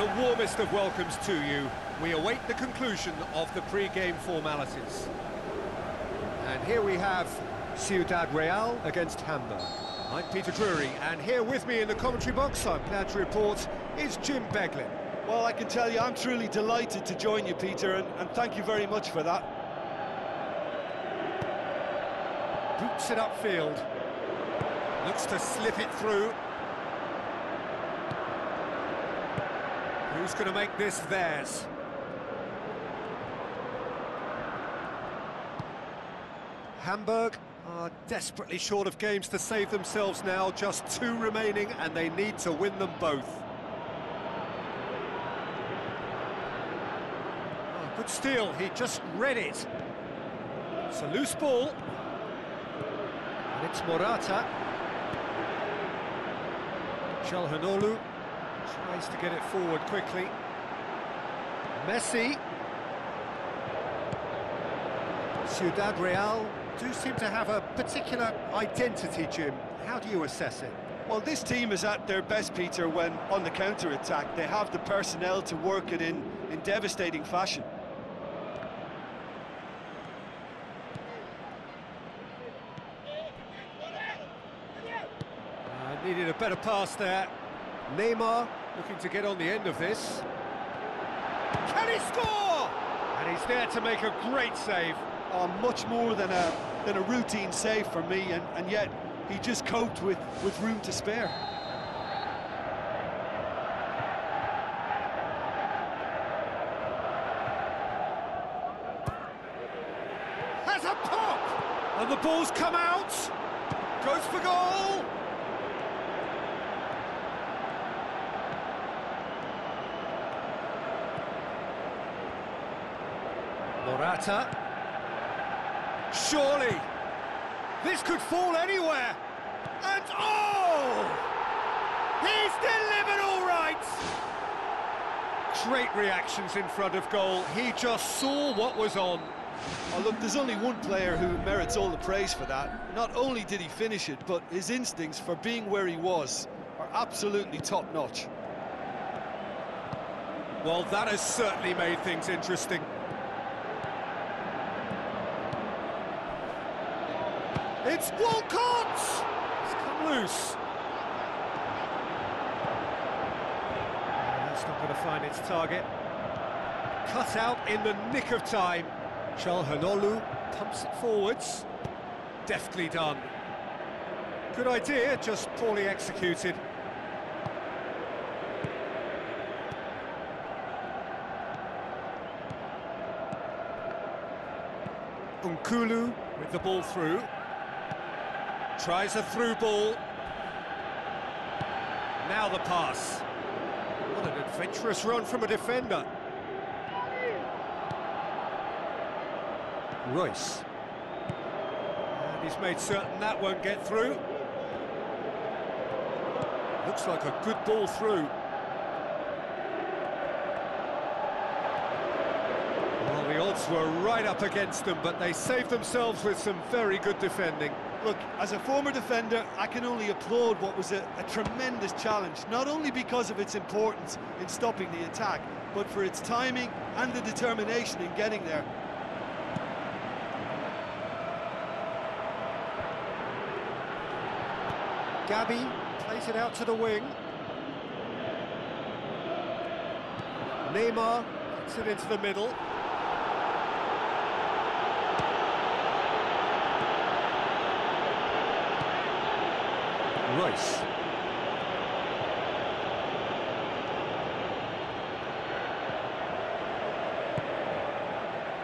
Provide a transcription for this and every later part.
the warmest of welcomes to you. We await the conclusion of the pre-game formalities. And here we have Ciudad Real against Hamburg. I'm Peter Drury, and here with me in the commentary box, I'm glad to report, is Jim Beglin. Well, I can tell you, I'm truly delighted to join you, Peter, and, and thank you very much for that. Boots it upfield. Looks to slip it through. Who's going to make this theirs? Hamburg are desperately short of games to save themselves now, just two remaining, and they need to win them both. Oh, good steal, he just read it. It's a loose ball. And it's Morata. Tries to get it forward quickly. Messi. Ciudad Real do seem to have a particular identity, Jim. How do you assess it? Well, this team is at their best, Peter, when on the counter-attack. They have the personnel to work it in, in devastating fashion. Uh, needed a better pass there. Neymar looking to get on the end of this. Can he score? And he's there to make a great save. Oh, much more than a than a routine save for me, and, and yet he just coped with, with room to spare. Has a pop! And the ball's come out! Goes for goal! Morata. Surely! This could fall anywhere! And oh! He's delivered all right! Great reactions in front of goal. He just saw what was on. Oh, look, there's only one player who merits all the praise for that. Not only did he finish it, but his instincts for being where he was are absolutely top-notch. Well, that has certainly made things interesting. It's Walcott! It's come loose. That's not going to find its target. Cut out in the nick of time. Calhanoglu pumps it forwards. Deftly done. Good idea, just poorly executed. Nkoulou with the ball through. Tries a through ball. Now the pass. What an adventurous run from a defender. Reus. And he's made certain that won't get through. Looks like a good ball through. Well, the odds were right up against them, but they saved themselves with some very good defending. Look, as a former defender, I can only applaud what was a, a, tremendous challenge, not only because of its importance in stopping the attack, but for its timing and the determination in getting there. Gabi plays it out to the wing. Neymar gets it into the middle. Reus.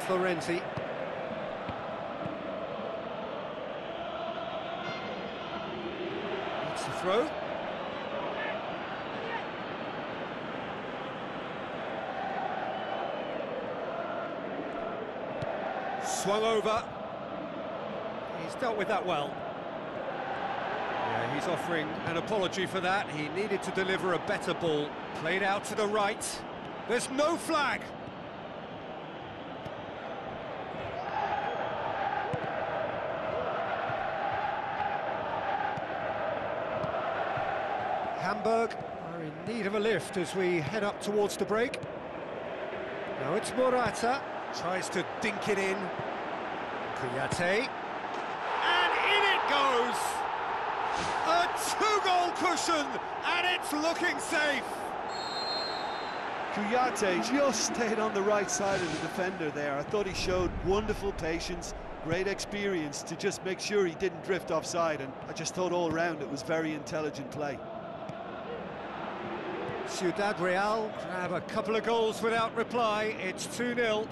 Florenzi. It's the throw. Swung over. He's dealt with that well. Yeah, he's offering an apology for that. He needed to deliver a better ball. Played out to the right. There's no flag. Hamburg are in need of a lift as we head up towards the break. Now it's Morata, tries to dink it in. Kouyaté. And in it goes! A and it's looking safe! Kouyaté just stayed on the right side of the defender there. I thought he showed wonderful patience, great experience to just make sure he didn't drift offside, and I just thought all round it was very intelligent play. Ciudad Real grab a couple of goals without reply. It's 2-0.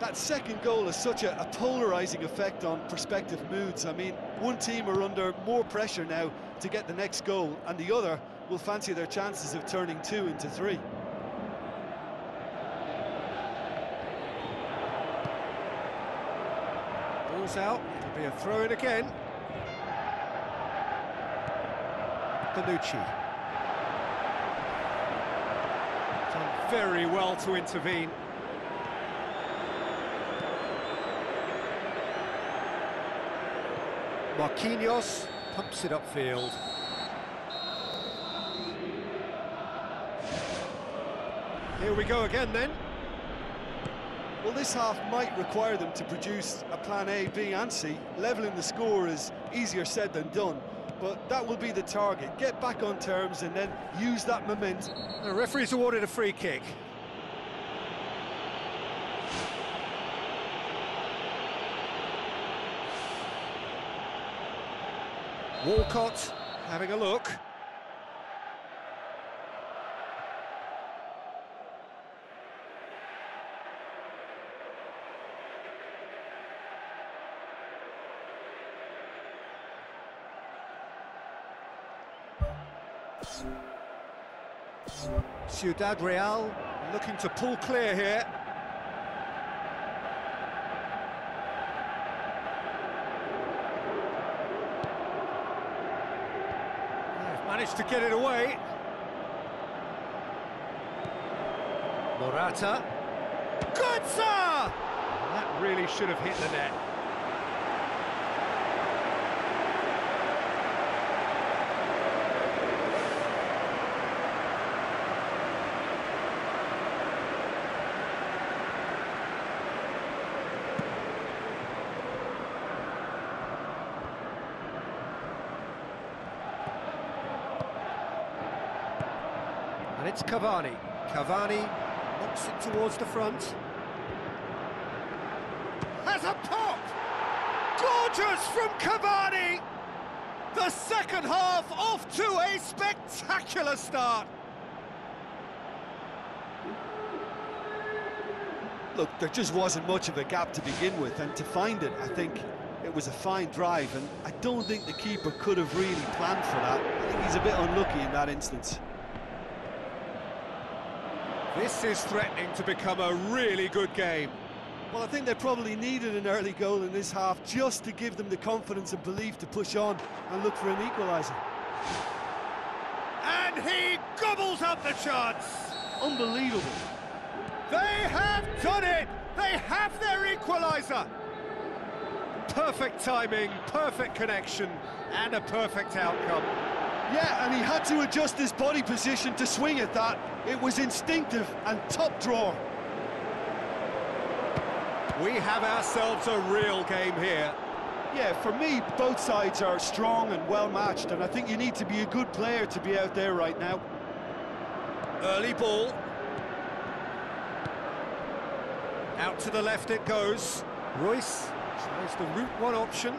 That second goal has such a, a polarising effect on prospective moods. I mean, one team are under more pressure now to get the next goal, and the other will fancy their chances of turning two into three. Ball's out, it'll be a throw-in again. Bonucci. Done very well to intervene. Marquinhos pumps it upfield. Here we go again then. Well, this half might require them to produce a plan A, B and C. Levelling the score is easier said than done, but that will be the target. Get back on terms and then use that momentum. The referee's awarded a free kick. Walcott having a look. Ciudad Real looking to pull clear here. They've managed to get it away. Morata. Götze! That really should have hit the net. It's Cavani. Cavani knocks it towards the front. Has a pop! Gorgeous from Cavani! The second half off to a spectacular start. Look, there just wasn't much of a gap to begin with, and to find it, I think it was a fine drive, and I don't think the keeper could have really planned for that. I think he's a bit unlucky in that instance. This is threatening to become a really good game. Well, I think they probably needed an early goal in this half just to give them the confidence and belief to push on and look for an equaliser. And he gobbles up the chance. Unbelievable. They have done it! They have their equaliser! Perfect timing, perfect connection, and a perfect outcome. Yeah, and he had to adjust his body position to swing at that. It was instinctive and top drawer. We have ourselves a real game here. Yeah, for me, both sides are strong and well matched, and I think you need to be a good player to be out there right now. Early ball. Out to the left it goes. Reus tries the route one option.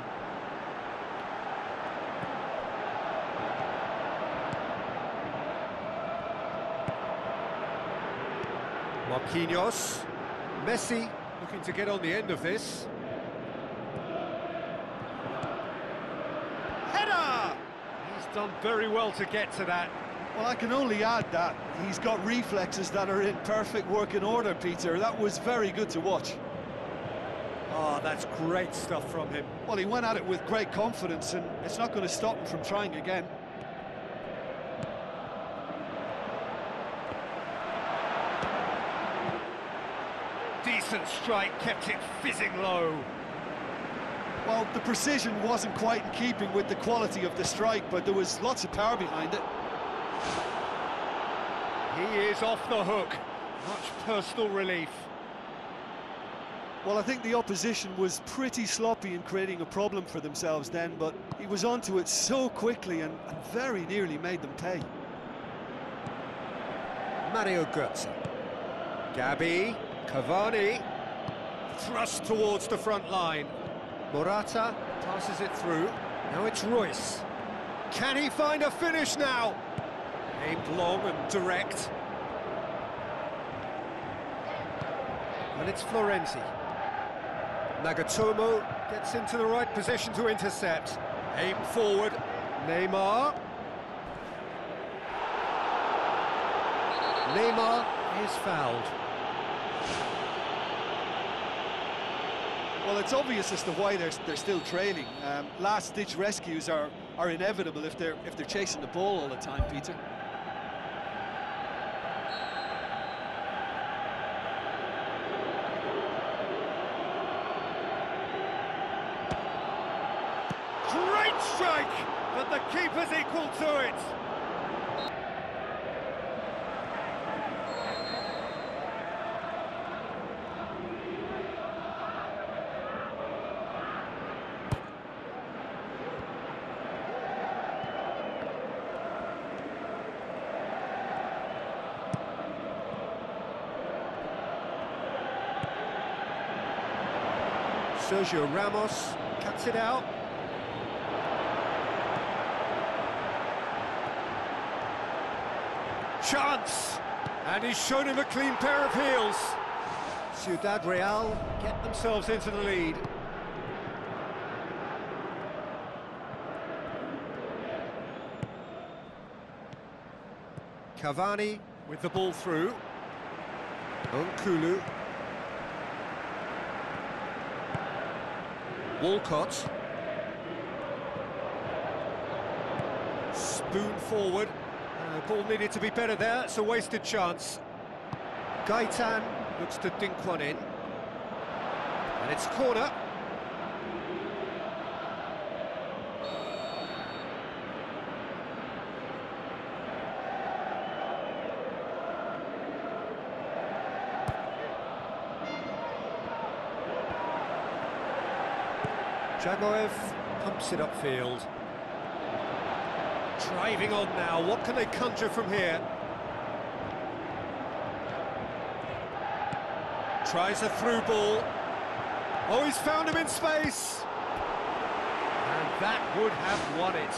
Marquinhos. Messi looking to get on the end of this. Header! He's done very well to get to that. Well, I can only add that he's got reflexes that are in perfect working order, Peter. That was very good to watch. Oh, that's great stuff from him. Well, he went at it with great confidence, and it's not going to stop him from trying again. Decent strike, kept it fizzing low. Well, the precision wasn't quite in keeping with the quality of the strike, but there was lots of power behind it. He is off the hook. Much personal relief. Well, I think the opposition was pretty sloppy in creating a problem for themselves then, but he was onto it so quickly and, and very nearly made them pay. Mario Götze. Gabi, Cavani, thrust towards the front line. Morata passes it through. Now it's Reus. Can he find a finish now? Aimed long and direct. And it's Florenzi. Nagatomo gets into the right position to intercept. Aim forward. Neymar. Neymar is fouled. Well, it's obvious as to why they're, they're still trailing. Um, Last-ditch rescues are, are inevitable if they're, if they're chasing the ball all the time, Peter. Great strike, but the keeper's equal to it. Sergio Ramos cuts it out. Chance! And he's shown him a clean pair of heels. Ciudad Real get themselves into the lead. Cavani with the ball through. Nkoulou. Walcott. Spoon forward. Uh, ball needed to be better there, it's a wasted chance. Gaitan looks to dink one in. And it's corner. Dzagoev pumps it upfield. Driving on now, what can they conjure from here? Tries a through ball. Oh, he's found him in space! And that would have won it.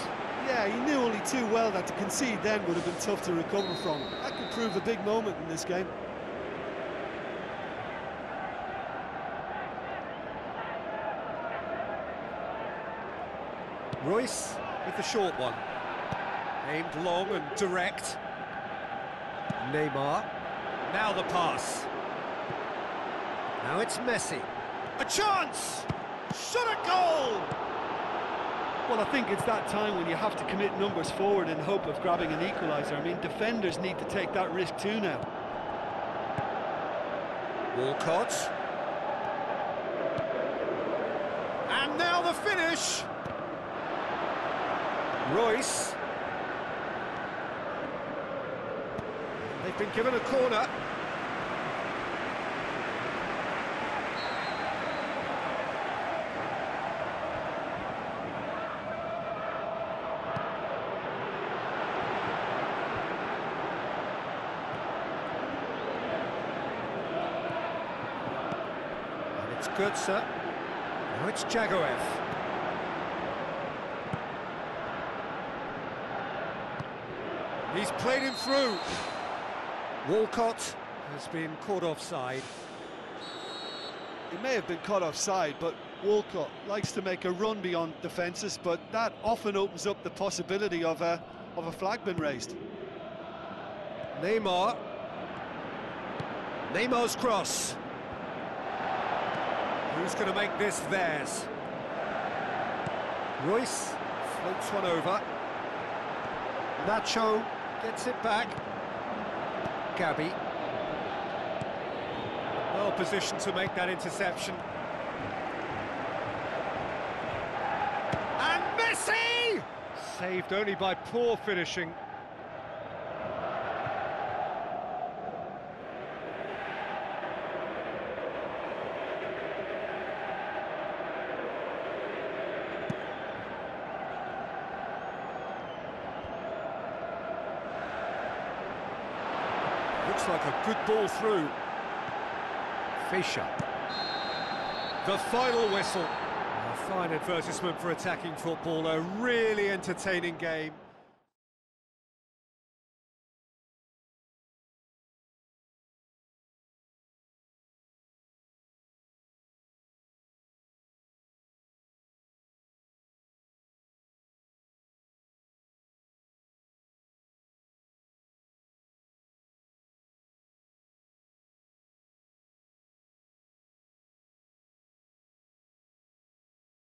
Yeah, he knew only too well that to concede then would have been tough to recover from. That could prove a big moment in this game. Reus with the short one. Aimed long and direct. Neymar. Now the pass. Now it's Messi. A chance! Shot a goal! Well, I think it's that time when you have to commit numbers forward in hope of grabbing an equaliser. I mean, defenders need to take that risk too now. Walcott. And now the finish! Reus. They've been given a corner. It's Götze. Now it's Dzagoev. He's played him through. Walcott has been caught offside. He may have been caught offside, but Walcott likes to make a run beyond defences, but that often opens up the possibility of a, of a flag being raised. Neymar. Neymar's cross. Who's going to make this theirs? Reus floats one over. Nacho gets it back. Gabi. Well positioned to make that interception. And Messi! Saved only by poor finishing. A good ball through. Fisher. The final whistle. A fine advertisement for attacking football, a really entertaining game.